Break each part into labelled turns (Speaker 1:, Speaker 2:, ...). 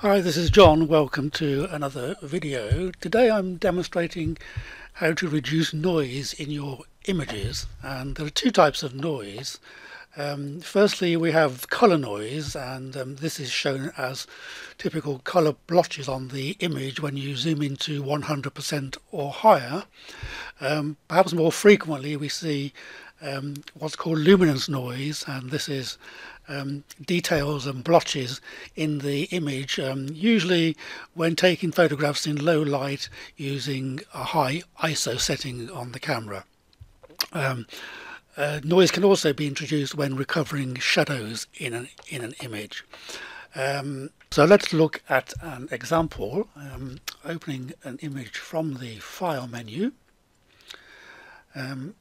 Speaker 1: Hi, this is John. Welcome to another video. Today I'm demonstrating how to reduce noise in your images and there are two types of noise. Um, firstly we have color noise and um, this is shown as typical color blotches on the image when you zoom into 100% or higher. Um, perhaps more frequently we see um, what's called luminance noise and this is um, details and blotches in the image um, usually when taking photographs in low light using a high ISO setting on the camera. Um, uh, noise can also be introduced when recovering shadows in an, in an image. Um, so let's look at an example, um, opening an image from the file menu. Um,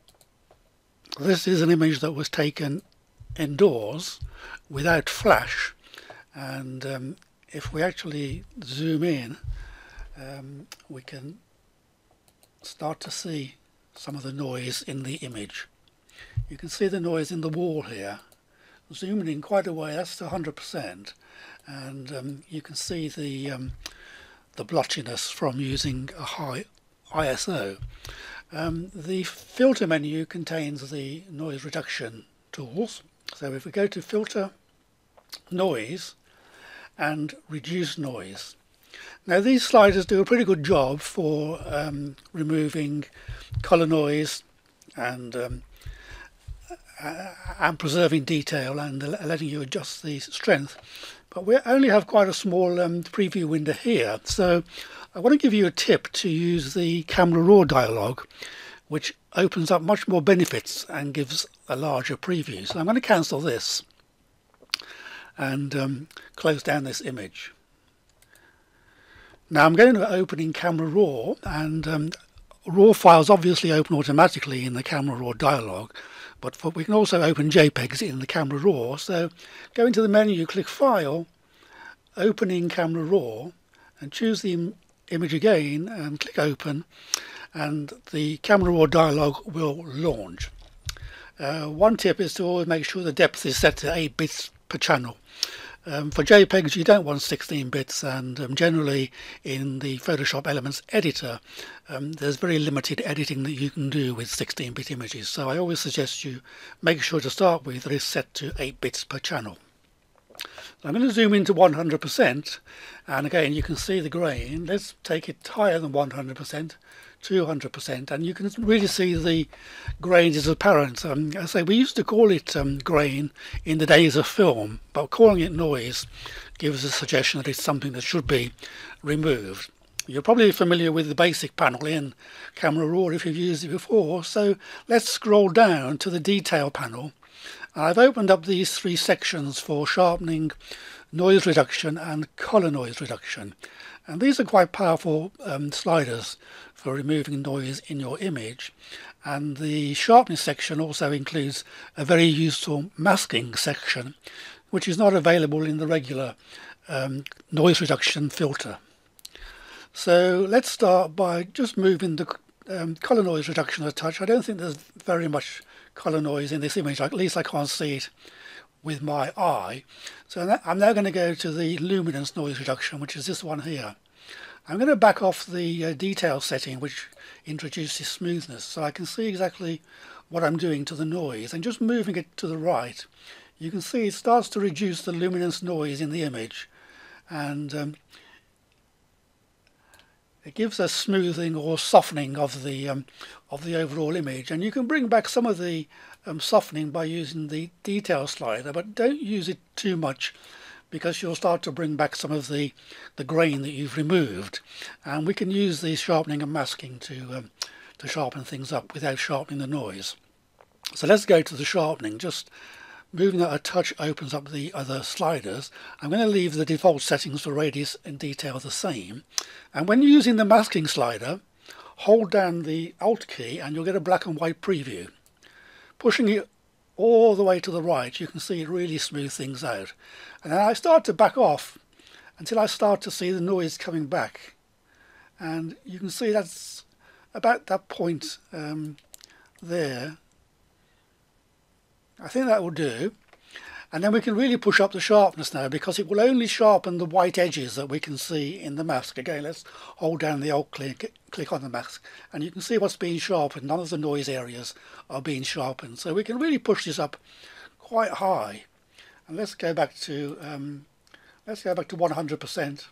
Speaker 1: this is an image that was taken indoors without flash and um, if we actually zoom in um, we can start to see some of the noise in the image. You can see the noise in the wall here. Zooming in quite a way, that's to 100% and um, you can see the um, the blotchiness from using a high ISO. Um, the filter menu contains the noise reduction tools. So if we go to filter, noise and reduce noise. Now these sliders do a pretty good job for um, removing color noise and um, and preserving detail and letting you adjust the strength. But we only have quite a small um, preview window here. So I want to give you a tip to use the camera raw dialog which opens up much more benefits and gives a larger preview. So I'm going to cancel this and um, close down this image. Now I'm going to open in Camera Raw and um, RAW files obviously open automatically in the Camera Raw dialog but for, we can also open JPEGs in the Camera Raw so go into the menu, click File, Open in Camera Raw and choose the Im image again and click Open and the camera raw dialog will launch. Uh, one tip is to always make sure the depth is set to 8 bits per channel. Um, for JPEGs you don't want 16 bits and um, generally in the Photoshop Elements editor um, there's very limited editing that you can do with 16-bit images so I always suggest you make sure to start with that is set to 8 bits per channel. I'm going to zoom into 100% and again you can see the grain. Let's take it higher than 100% 200% and you can really see the grain is apparent. Um, I say we used to call it um, grain in the days of film but calling it noise gives a suggestion that it's something that should be removed. You're probably familiar with the basic panel in Camera Raw if you've used it before so let's scroll down to the detail panel. I've opened up these three sections for sharpening, noise reduction and color noise reduction and these are quite powerful um, sliders for removing noise in your image and the sharpness section also includes a very useful masking section which is not available in the regular um, noise reduction filter. So let's start by just moving the um, color noise reduction a touch. I don't think there's very much color noise in this image, at least I can't see it with my eye. So I'm now going to go to the luminance noise reduction, which is this one here. I'm going to back off the uh, detail setting, which introduces smoothness, so I can see exactly what I'm doing to the noise. And just moving it to the right, you can see it starts to reduce the luminance noise in the image. And um, it gives a smoothing or softening of the um, of the overall image. And you can bring back some of the um, softening by using the detail slider but don't use it too much because you'll start to bring back some of the the grain that you've removed. And we can use the sharpening and masking to um, to sharpen things up without sharpening the noise. So let's go to the sharpening. Just Moving that a touch opens up the other sliders. I'm going to leave the default settings for radius and detail the same. And when using the masking slider, hold down the Alt key and you'll get a black and white preview. Pushing it all the way to the right, you can see it really smooth things out. And then I start to back off until I start to see the noise coming back. And you can see that's about that point um, there I think that will do And then we can really push up the sharpness now because it will only sharpen the white edges that we can see in the mask. Again, let's hold down the alt click, click on the mask and you can see what's being sharpened. None of the noise areas are being sharpened. So we can really push this up quite high. And let's go back to um, let's go back to 100%.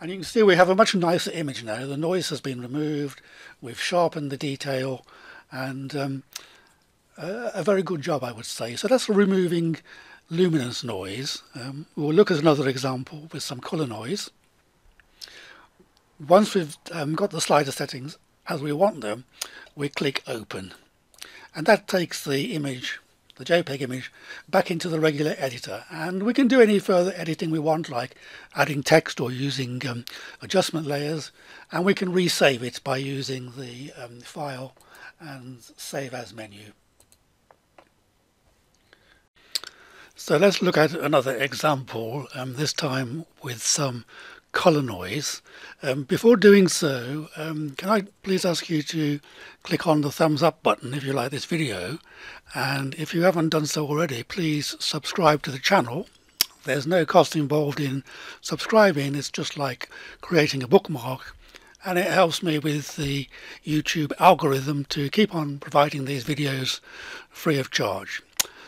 Speaker 1: And you can see we have a much nicer image now. The noise has been removed, we've sharpened the detail, and um, a, a, very good job I would say. So that's removing luminance noise. Um, we'll look at another example with some colour noise. Once we've um, got the slider settings as we want them, we click open. And that takes the image the JPEG image back into the regular editor and we can do any further editing we want like adding text or using um, adjustment layers and we can resave it by using the um, file and save as menu. So let's look at another example, um, this time with some color noise. Um, before doing so, um, can I please ask you to click on the thumbs up button if you like this video and if you haven't done so already please subscribe to the channel. There's no cost involved in subscribing, it's just like creating a bookmark and it helps me with the YouTube algorithm to keep on providing these videos free of charge.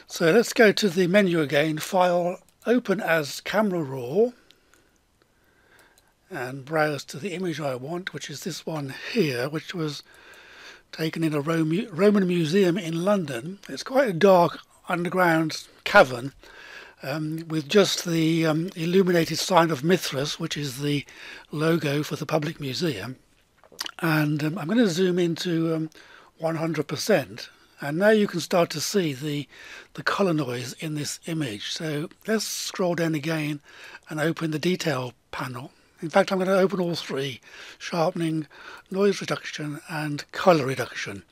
Speaker 1: So let's go to the menu again, File, Open as Camera Raw and browse to the image I want, which is this one here, which was taken in a Roman museum in London. It's quite a dark underground cavern um, with just the um, illuminated sign of Mithras, which is the logo for the public museum. And um, I'm going to zoom into 100%. Um, and now you can start to see the the color noise in this image so let's scroll down again and open the detail panel in fact, I'm going to open all three, sharpening, noise reduction and color reduction.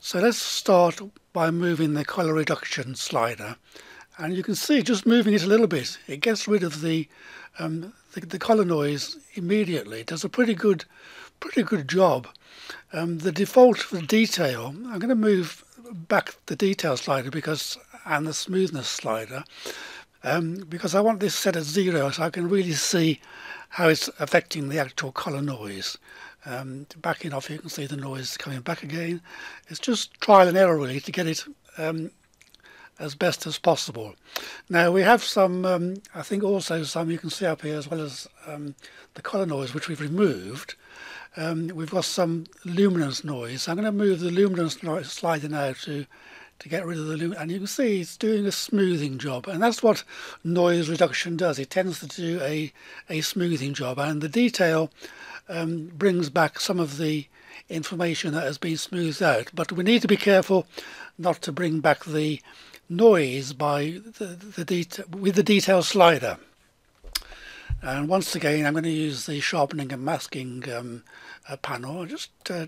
Speaker 1: So let's start by moving the color reduction slider. And you can see just moving it a little bit, it gets rid of the, um, the, the color noise immediately. It does a pretty good, pretty good job. Um, the default for detail, I'm going to move back the detail slider because and the smoothness slider um, because I want this set at zero so I can really see how it's affecting the actual colour noise. Um, backing off you can see the noise coming back again. It's just trial and error really to get it um, as best as possible. Now we have some, um, I think also some you can see up here as well as um, the colour noise which we've removed. Um, we've got some luminance noise. I'm going to move the luminance noise slider now to to get rid of the lumen and you can see it's doing a smoothing job and that's what noise reduction does. It tends to do a a smoothing job and the detail um, brings back some of the information that has been smoothed out. But we need to be careful not to bring back the noise by the, the detail with the detail slider. And once again I'm going to use the sharpening and masking um, uh, panel. Just uh,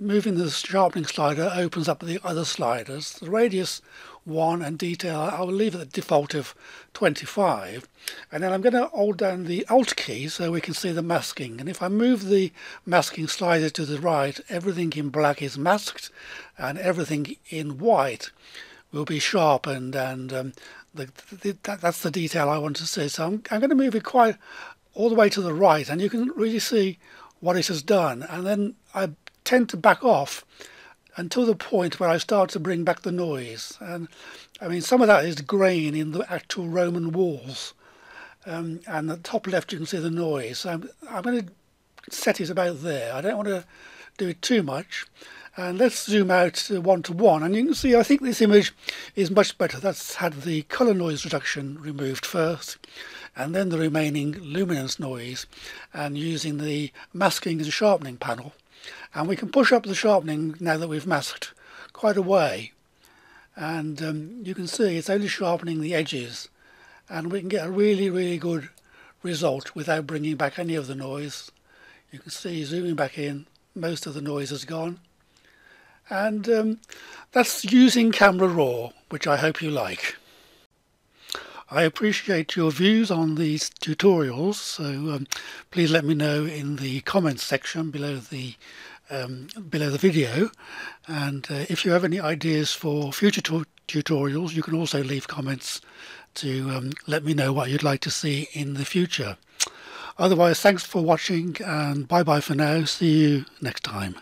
Speaker 1: moving the sharpening slider opens up the other sliders. The radius 1 and detail I will leave at the default of 25 and then I'm going to hold down the alt key so we can see the masking. And if I move the masking slider to the right everything in black is masked and everything in white will be sharpened. And um, the, the, that, that's the detail I want to see. So I'm, I'm going to move it quite all the way to the right and you can really see what it has done. And then I tend to back off until the point where I start to bring back the noise. And I mean, some of that is grain in the actual Roman walls. Um, and the top left, you can see the noise. So I'm, I'm going to set it about there. I don't want to do it too much. And let's zoom out to one to one. And you can see, I think this image is much better. That's had the color noise reduction removed first, and then the remaining luminance noise, and using the masking and sharpening panel and we can push up the sharpening now that we've masked quite a way. And um, you can see it's only sharpening the edges. And we can get a really really good result without bringing back any of the noise. You can see zooming back in most of the noise is gone. And um, that's using camera raw which I hope you like I appreciate your views on these tutorials, so um, please let me know in the comments section below the um, below the video and uh, if you have any ideas for future tutorials you can also leave comments to um, let me know what you'd like to see in the future. Otherwise thanks for watching and bye bye for now. See you next time.